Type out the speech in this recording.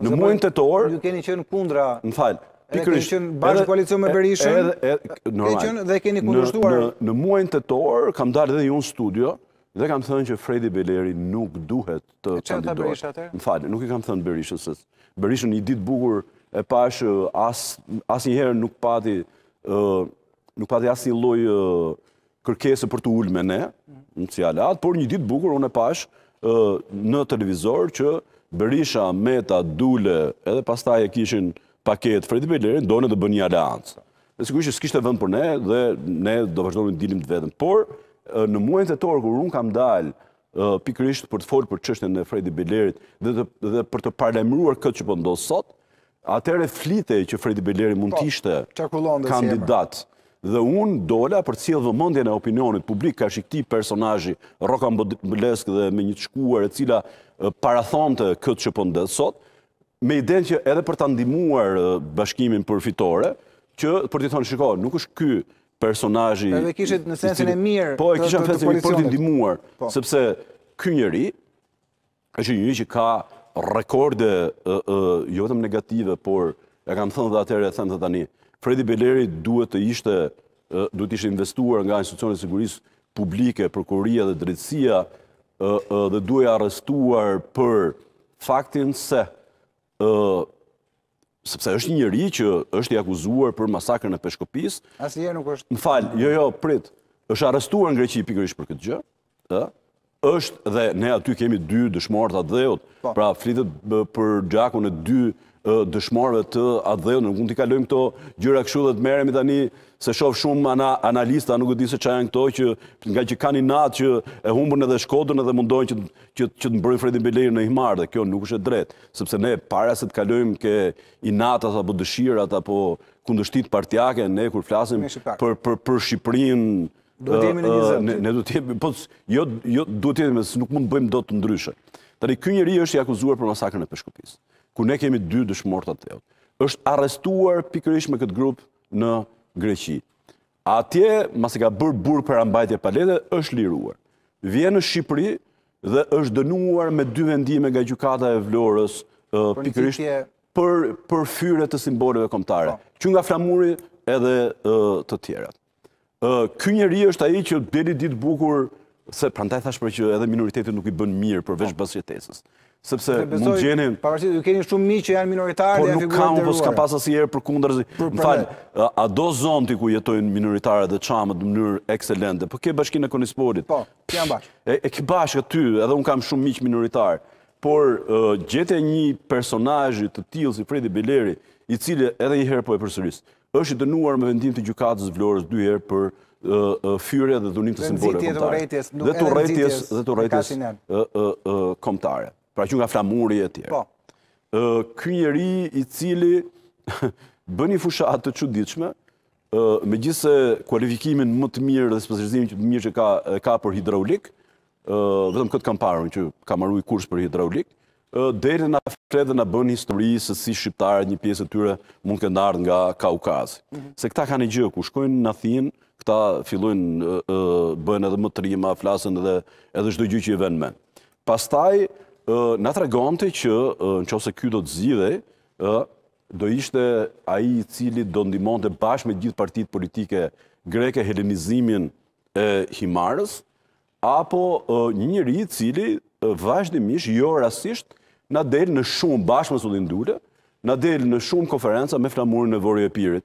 Në po, muajin tetor ju keni qenë kundra. Më fal. Pikërisht që bashkë koalicion me Berishën. Edhe edhe normal. Dhe keni kundërshtuar. Në, në, në muajin tetor kam dalë edhe ju në studio dhe kam thënë që Fredi Beleri nuk duhet të kandidojë. Më fal, nuk i kam thënë Berishës se Berishën një ditë të bukur e pashë as asnjëherë nuk pati ë nuk pati asnjë lloj kërkesë për t'u ulur me ne, si aleatë, por një ditë të bukur unë e pashë në televizor që Berisha, Meta, Dule, edhe pastaj e kishin paketë Fredi Belerin, donin të bënin një aleancë. Dhe sigurisht që s'kishte vend për ne dhe ne do vazhdonim të dilnim të vetëm. Por, në muajin tetor, kur unë kam dalë pikërisht për të folur për çështjen e Fredi Belerit dhe të, dhe për të paralajmëruar këtë që po ndodh sot, atëherë flitej që Fredi Beleri mund po, të ishte kandidat. Dhe unë dola për të sjellë vëmendjen e opinionit publik karshi këtij personazhi rokambolesk dhe me një të shkuar e cila parathoshte këtë që po ndodh sot, me idenë që edhe për ta ndihmuar bashkimin për fitore, që për t'i thënë shiko, nuk është ky personazhi... Dhe e kishit në sensin e mirë të koalicionit. Po, e kishit në sensin e mirë për ta ndihmuar, po. sepse ky njeri është një njeri që ka rekorde, jo vetëm negative, por e kam thënë dhe atëherë e them dhe tani, Fredi Beleri duhet të ishte, duhet të ishte investiguar nga institucionet e sigurisë publike, prokuroria dhe drejtësia, dhe duhej arrestuar për faktin se sepse është një njeri që është i akuzuar për masakrën e Peshkëpisë. Asnjëherë nuk është. Më fal, jo, jo, prit. Është arrestuar në Greqi pikërisht për këtë gjë, ë? Është dhe ne aty kemi dy dëshmorë të atdheut. Po. Pra flitet për gjakun e dy dëshmorëve të atdheut, nuk mund t'i kalojmë këto gjëra kështu dhe të merremi tani se shoh shumë ana, analista, nuk e di se çfarë janë këto që ngaqë kanë inat që e humbën edhe Shkodrën edhe mundohen që që që të mbrojnë Fredi Belerin në Himarë dhe kjo nuk është e drejtë. sepse ne para se të kalojmë ke inatat apo dëshirat apo kundërshtitë partiake, ne kur flasim për, për, për Shqipërinë, duhet të jemi në një zë. Ne, duhet jemi, po, jo, jo, duhet të jemi, se nuk mund të bëjmë dot ndryshe. Tani, ky njeri është i akuzuar për masakrën e Peshkëpisë, ku ne kemi dy dëshmorë të atdheut. është arrestuar pikërisht me këtë grup në Greqi. Atje, mbasi ka bërë burg për armëmbajtje pa leje, është liruar. Vjen në Shqipëri dhe është dënuar me dy vendime nga gjykata e Vlorës pikërisht për për fyerje të simboleve kombëtare, po. që nga flamuri edhe të tjerat. Ky njeri është ai që del një ditë të bukur Se prandaj thashë pra që edhe minoritetit nuk i bën mirë përveç po. bashkëjetesës. Sepse mund të gjeni... Pavarësisht, ju keni shumë miq që janë minoritarë dhe janë figura të nderuara. Por nuk kam, po s'ka pas asnjëherë përkundrazi. Më fal, a do zonë ti ku jetojnë minoritarët dhe çamët në mënyrë ekselente? Po ke bashkinë e Konispolit. Po, ku janë bashkë. I ke bashkë aty, edhe unë kam shumë miqë minoritarë. Por gjetja e një personazhi të tillë si Fredi Beleri, i cili edhe një herë po e përsëris. Është i dënuar me vendim të Gjykatës Vlorës dy herë për fyerje dhe dhunim të simboleve kombëtare. Dhe të urrejtjes dhe të urrejtjes kombëtare. Pra që nga flamuri e tjerë. Po. Ky njeri i cili bën një fushatë të çuditshme, megjithëse kualifikimin më të mirë dhe specializimin më të mirë që ka për hidraulik, vetëm këtë kam parë që ka marrë një kurs për hidraulik, dhe na flet dhe na bën histori se si shqiptarët një pjesë e tyre mund të kenë ardhur nga Kaukazi. Mhm. Se këta kanë një gjë kur shkojnë në Athinë, këta fillojnë bëhen edhe më trima, flasin edhe edhe çdo gjë që i vjen në mend. Pastaj na tregonte që në qoftë se ky do të zgjidhej, ë do ishte ai i cili do ndihmonte bashkë me të gjithë partitë politike greke helenizimin e Himarës, apo një njeri i cili vazhdimisht, jo rastisht, na del në shumë, bashkë me zotin Dule, na del në shumë konferenca me flamurin e Vorio Epirit.